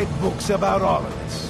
write books about all of this.